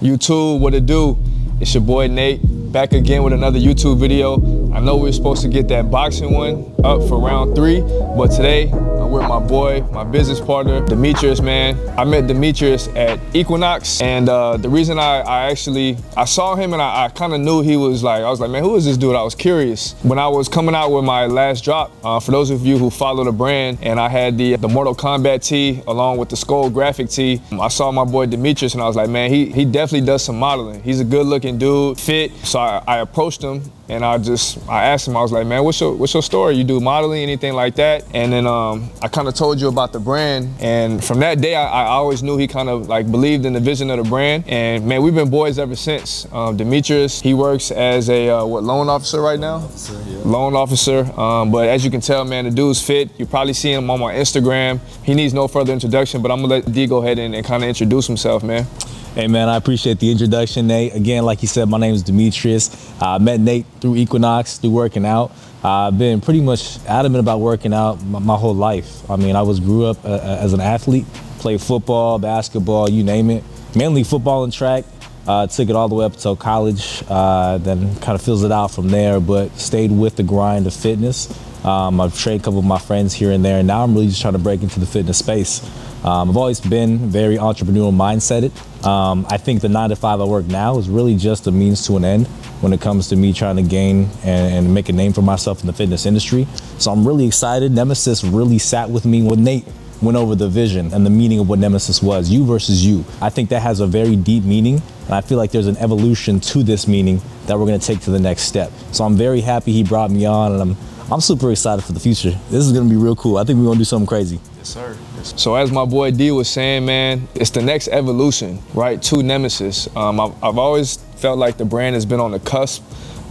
YouTube, what it do? It's your boy Nate, back again with another YouTube video. I know we were supposed to get that boxing one up for round three, but today with my boy, my business partner, Demetrius, man. I met Demetrius at Equinox, and uh, the reason I, I, actually, I saw him and I, I kind of knew he was like, I was like, man, who is this dude? I was curious. When I was coming out with my last drop, uh, for those of you who follow the brand, and I had the, the Mortal Kombat tee along with the Skull graphic tee, I saw my boy Demetrius and I was like, man, he, he definitely does some modeling. He's a good looking dude, fit. So I, I approached him and I just, I asked him, I was like, man, what's your, what's your story? You do modeling, anything like that? And then um, I kind of told you about the brand. And from that day, I, I always knew he kind of like believed in the vision of the brand. And man, we've been boys ever since. Um, Demetrius, he works as a, uh, what, loan officer right now? Officer, yeah. Loan officer. Um, but as you can tell, man, the dude's fit. You probably see him on my Instagram. He needs no further introduction, but I'm gonna let D go ahead and, and kind of introduce himself, man. Hey man, I appreciate the introduction, Nate. Again, like you said, my name is Demetrius. I uh, met Nate through Equinox, through working out. Uh, I've been pretty much adamant about working out my, my whole life. I mean, I was grew up uh, uh, as an athlete, played football, basketball, you name it. Mainly football and track. Uh, took it all the way up until college, uh, then kind of fills it out from there, but stayed with the grind of fitness. Um, I've trained a couple of my friends here and there, and now I'm really just trying to break into the fitness space. Um, I've always been very entrepreneurial mindseted. Um, I think the nine to five I work now is really just a means to an end when it comes to me trying to gain and, and make a name for myself in the fitness industry. So I'm really excited. Nemesis really sat with me when Nate went over the vision and the meaning of what Nemesis was, you versus you. I think that has a very deep meaning, and I feel like there's an evolution to this meaning that we're gonna take to the next step. So I'm very happy he brought me on, and I'm I'm super excited for the future. This is gonna be real cool. I think we're gonna do something crazy. Yes, sir. So as my boy D was saying, man, it's the next evolution, right, to Nemesis. Um, I've, I've, always felt like the brand has been on the cusp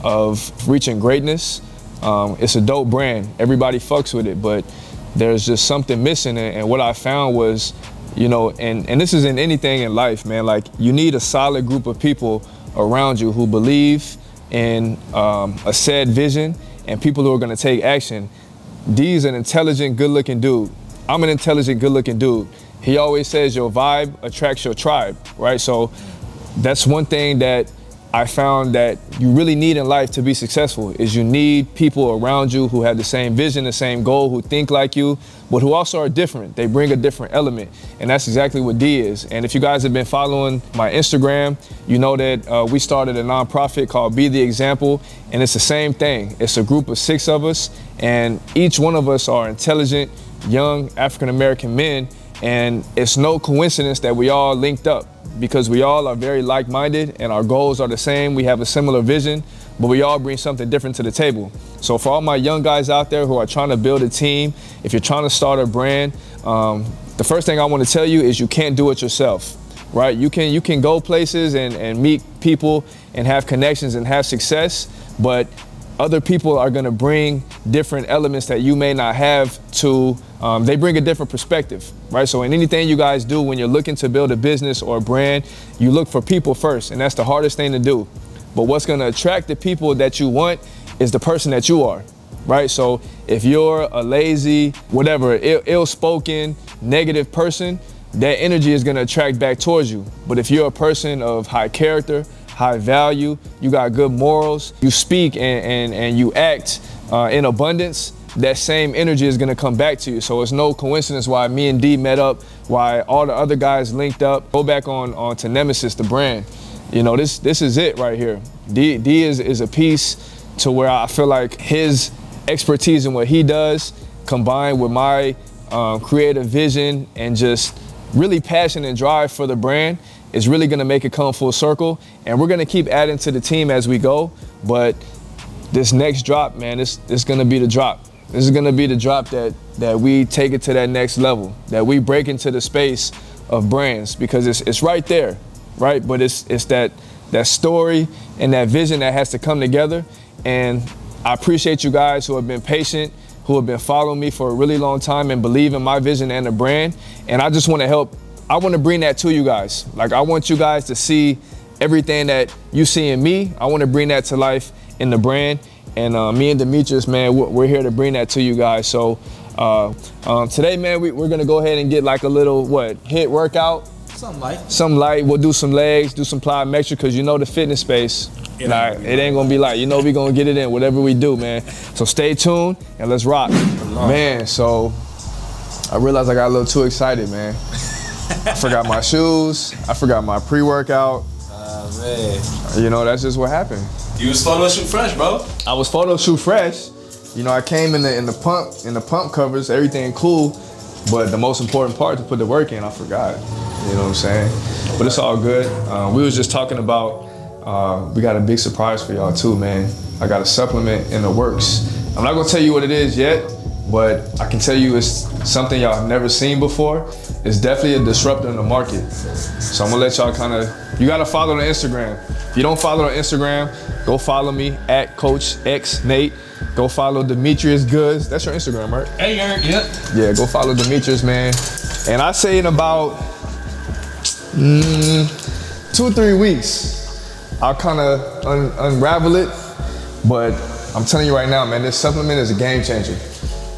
of reaching greatness. Um, it's a dope brand. Everybody fucks with it, but there's just something missing. And, what I found was, you know, and, and this is in anything in life, man, like you need a solid group of people around you who believe in um, a said vision and people who are going to take action. D's an intelligent, good-looking dude. I'm an intelligent, good-looking dude. He always says your vibe attracts your tribe, right? So that's one thing that I found that you really need in life to be successful is you need people around you who have the same vision, the same goal, who think like you, but who also are different. They bring a different element, and that's exactly what D is. And if you guys have been following my Instagram, you know that uh, we started a nonprofit called Be the Example, and it's the same thing. It's a group of six of us, and each one of us are intelligent, young African American men, and it's no coincidence that we all linked up because we all are very like-minded and our goals are the same. We have a similar vision, but we all bring something different to the table. So for all my young guys out there who are trying to build a team, if you're trying to start a brand, um, the first thing I want to tell you is you can't do it yourself, right? You can you can go places and, and meet people and have connections and have success, but other people are going to bring different elements that you may not have to um, they bring a different perspective right? So in anything you guys do when you're looking to build a business or a brand you look for people first and that's the hardest thing to do. But what's going to attract the people that you want is the person that you are right? So if you're a lazy whatever ill-spoken negative person that energy is going to attract back towards you. But if you're a person of high character high value, you got good morals, you speak and, and, and you act uh, in abundance, that same energy is gonna come back to you. So it's no coincidence why me and D met up, why all the other guys linked up. Go back on, on to Nemesis, the brand. You know, this this is it right here. D, D is, is a piece to where I feel like his expertise in what he does combined with my um, creative vision and just really passion and drive for the brand is really going to make it come full circle. And we're going to keep adding to the team as we go. But this next drop, man, this, this is going to be the drop. This is going to be the drop that, that we take it to that next level, that we break into the space of brands because it's, it's right there, right? But it's, it's that, that story and that vision that has to come together. And I appreciate you guys who have been patient, who have been following me for a really long time and believe in my vision and the brand. And I just want to help I want to bring that to you guys. Like I want you guys to see everything that you see in me. I want to bring that to life in the brand. And uh, me and Demetrius, man, we're here to bring that to you guys. So uh, um, today, man, we, are gonna go ahead and get like a little what HIIT workout Something light. Some light. We'll do some legs, do some plyometric, because you know the fitness space. It Like, ain't- it ain't gonna be like, you know, we gonna get it in, whatever we do, man. So stay tuned and let's rock. Man, so I realized I got a little too excited, man. I forgot my shoes. I forgot my pre-workout. Uh, man. You know, that's just what happened. You was photo shoot fresh, bro. I was photo shoot fresh. You know, I came in the in the pump in the pump covers, everything cool, but the most important part to put the work in, I forgot. You know what I'm saying? But it's all good. Uh, we was just talking about. Uh, we got a big surprise for y'all too, man. I got a supplement in the works. I'm not gonna tell you what it is yet, but I can tell you it's something y'all have never seen before. It's definitely a disruptor in the market. So I'm gonna let y'all kind of. You gotta follow on Instagram. If you don't follow on Instagram, go follow me at Coach X Nate. Go follow Demetrius Goods. That's your Instagram, right? Hey, Eric. Yep. Yeah, go follow Demetrius, man. And I say in about mm, two or three weeks, I'll kind of un- unravel it. But I'm telling you right now, man, this supplement is a game changer.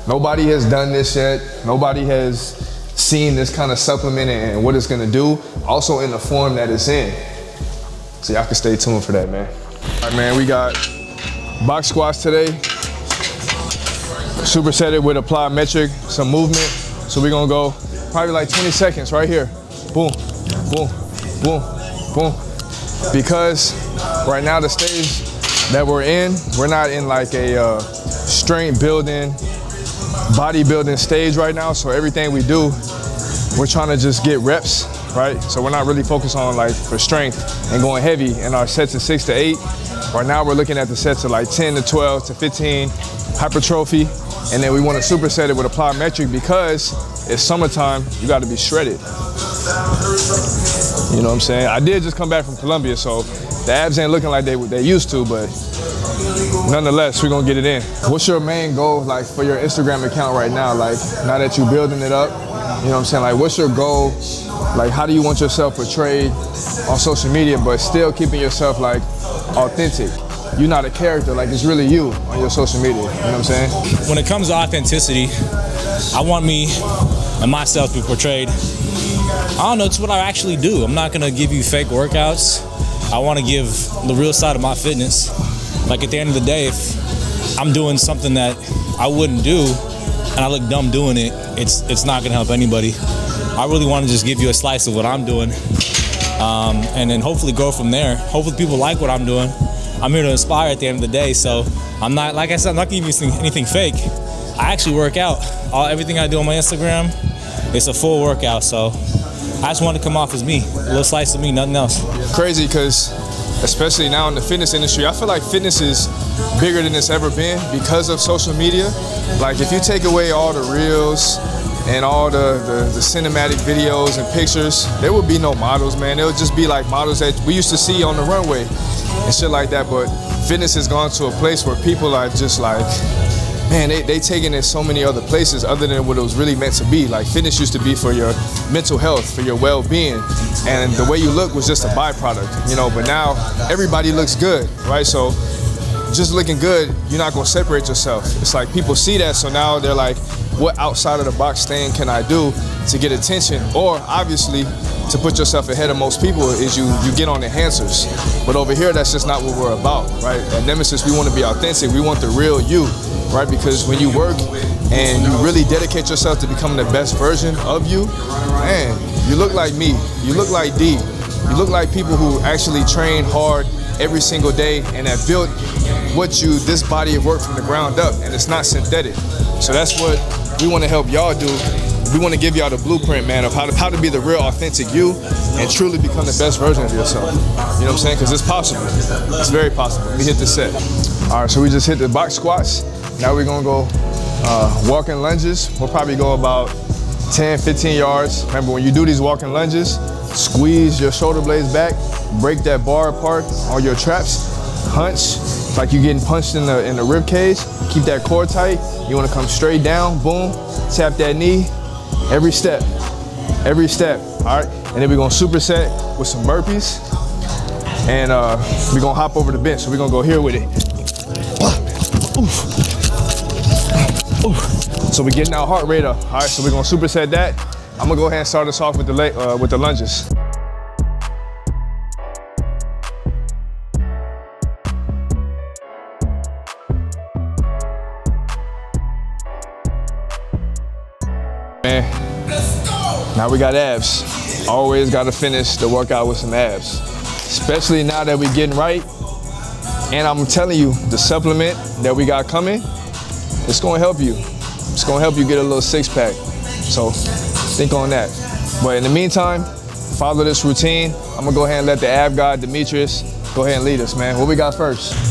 Nobody has done this yet. Nobody has seen this kind of supplement and what it's gonna do. Also in the form that it's in. So y'all can stay tuned for that, man. All right, man, we got box squats today. Superset it with a plyometric, some movement. So we're gonna go probably like 20 seconds right here. Boom, boom, boom, boom. Because right now the stage that we're in, we're not in like a uh, strength building, bodybuilding stage right now. So everything we do, we're trying to just get reps, right? So we're not really focused on like for strength and going heavy in our sets of six to eight. Right now we're looking at the sets of like 10 to 12 to 15 hypertrophy. And then we want to superset it with a plyometric because it's summertime, you got to be shredded. You know what I'm saying? I did just come back from Colombia, so the abs ain't looking like they they used to, but nonetheless, we're gonna get it in. What's your main goal like for your Instagram account right now? Like now that you're building it up, you know what I'm saying? Like what's your goal? Like how do you want yourself portrayed on social media, but still keeping yourself like authentic? You're not a character, like it's really you on your social media. You know what I'm saying? when it comes to authenticity, I want me and myself to be portrayed. I don't know, it's what I actually do. I'm not gonna give you fake workouts. I wanna give the real side of my fitness. Like at the end of the day, if I'm doing something that I wouldn't do and I look dumb doing it, it's it's not gonna help anybody. I really wanna just give you a slice of what I'm doing. Um, and then hopefully grow from there. Hopefully people like what I'm doing. I'm here to inspire at the end of the day. So I'm not, like I said, I'm not giving you anything, fake. I actually work out. All everything I do on my Instagram, it's a full workout. So I just want to come off as me, a little slice of me, nothing else. crazy because especially now in the fitness industry i feel like fitness is bigger than it's ever been because of social media. Like if you take away all the reels and all the, the, the cinematic videos and pictures there would be no models man. It would just be like models that we used to see on the runway and shit like that. But fitness has gone to a place where people are just like man, they, they taking it so many other places other than what it was really meant to be. Like fitness used to be for your mental health, for your well-being, and the way you look was just a byproduct, you know. But now everybody looks good, right? So just looking good, you're not gonna separate yourself. It's like people see that, so now they're like, what outside of the box thing can I do to get attention? Or obviously, to put yourself ahead of most people is you you get on enhancers. But over here, that's just not what we're about, right? At Nemesis, we want to be authentic. We want the real you, right? Because when you work and you really dedicate yourself to becoming the best version of you, man, you look like me. You look like D. You look like people who actually train hard every single day and have built what you this body of work from the ground up and it's not synthetic. So that's what we want to help y'all do. We want to give y'all the blueprint man of how to, how to be the real authentic you and truly become the best version of yourself. You know what i'm saying? Because it's possible. It's very possible. We hit the set. All right so we just hit the box squats. Now we're gonna go uh, walking lunges. We'll probably go about 10 15 yards. Remember when you do these walking lunges squeeze your shoulder blades back break that bar apart on your traps hunch like you're getting punched in the in the rib cage. Keep that core tight. You want to come straight down boom tap that knee. Every step every step all right? And then we're gonna superset with some burpees. And uh, we're gonna hop over the bench. So we're gonna go here with it. So we're getting our heart rate up. All right so we're gonna superset that. I'm gonna go ahead and start us off with the, uh, with the lunges. Now we got abs. Always gotta finish the workout with some abs. Especially now that we're getting right. And I'm telling you, the supplement that we got coming, it's gonna help you. It's gonna help you get a little six pack. So think on that. But in the meantime, follow this routine. I'm gonna go ahead and let the ab god, Demetrius, go ahead and lead us, man. What we got first?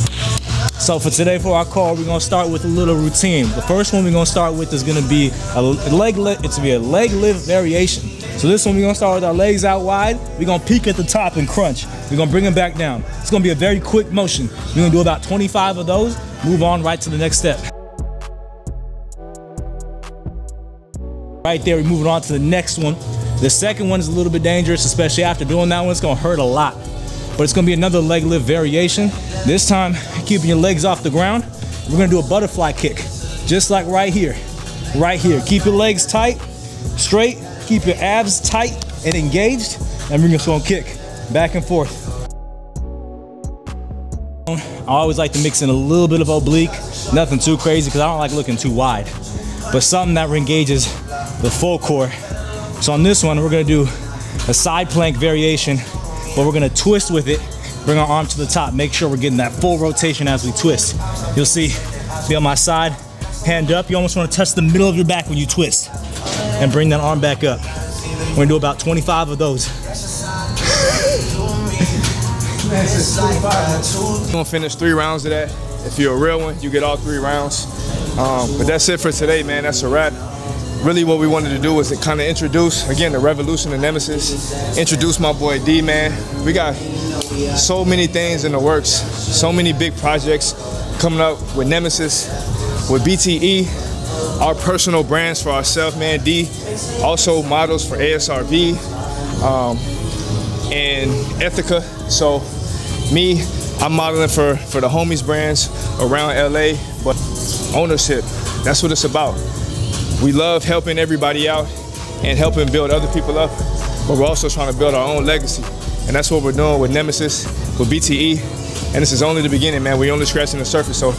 So for today, for our call, we're gonna start with a little routine. The first one we're gonna start with is gonna be a leg lift. It's gonna be a leg lift variation. So this one we're gonna start with our legs out wide. We're gonna peak at the top and crunch. We're gonna bring them back down. It's gonna be a very quick motion. We're gonna do about 25 of those. Move on right to the next step. Right there, we're moving on to the next one. The second one is a little bit dangerous, especially after doing that one. It's gonna hurt a lot but it's gonna be another leg lift variation. This time, keeping your legs off the ground. We're gonna do a butterfly kick, just like right here, right here. Keep your legs tight, straight, keep your abs tight and engaged, and we're just gonna kick back and forth. I always like to mix in a little bit of oblique, nothing too crazy because I don't like looking too wide, but something that engages the full core. So on this one, we're gonna do a side plank variation but we're gonna twist with it, bring our arm to the top, make sure we're getting that full rotation as we twist. You'll see, be on my side, hand up. You almost wanna touch the middle of your back when you twist and bring that arm back up. We're gonna do about 25 of those. We're gonna finish three rounds of that. If you're a real one, you get all three rounds. Um, but that's it for today, man. That's a wrap really what we wanted to do was to kind of introduce, again, the revolution of Nemesis, introduce my boy D, man. We got so many things in the works, so many big projects coming up with Nemesis, with BTE, our personal brands for ourselves, man. D also models for ASRV um, and Ethica. So me, I'm modeling for, for the homies brands around LA, but ownership, that's what it's about we love helping everybody out and helping build other people up, but we're also trying to build our own legacy. And that's what we're doing with Nemesis, with BTE. And this is only the beginning, man. We're only scratching the surface. So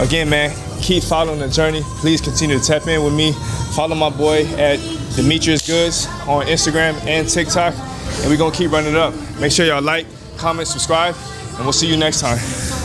again, man, keep following the journey. Please continue to tap in with me. Follow my boy at Demetrius Goods on Instagram and TikTok. And we're gonna keep running it up. Make sure y'all like, comment, subscribe, and we'll see you next time.